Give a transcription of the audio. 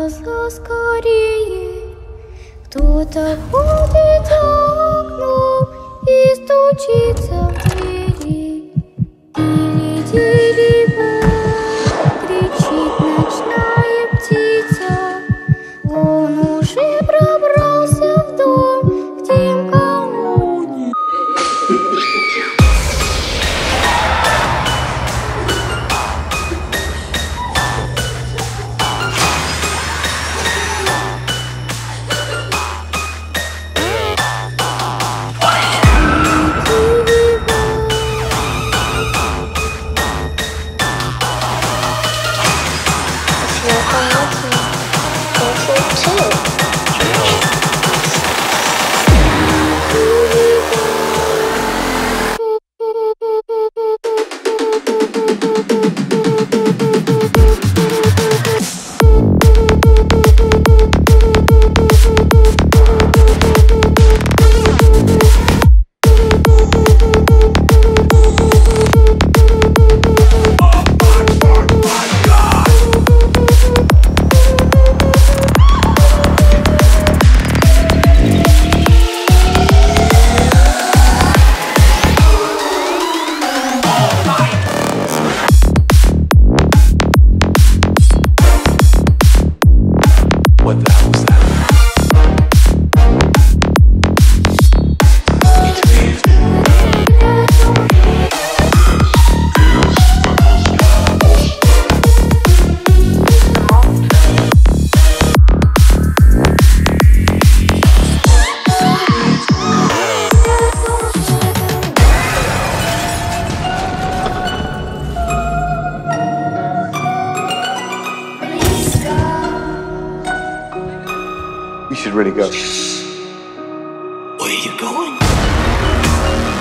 Глаза скорее. Кто-то ходит за окном И стучится Oh. should really go. Where are you going?